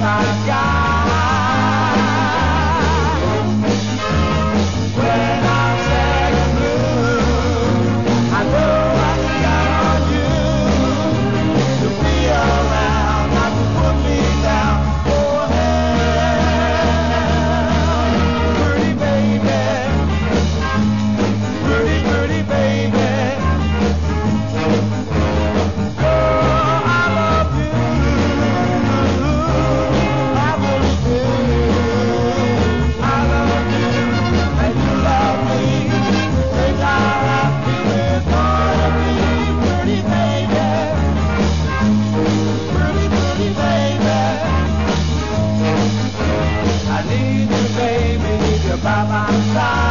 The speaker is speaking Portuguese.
I've got. avançar.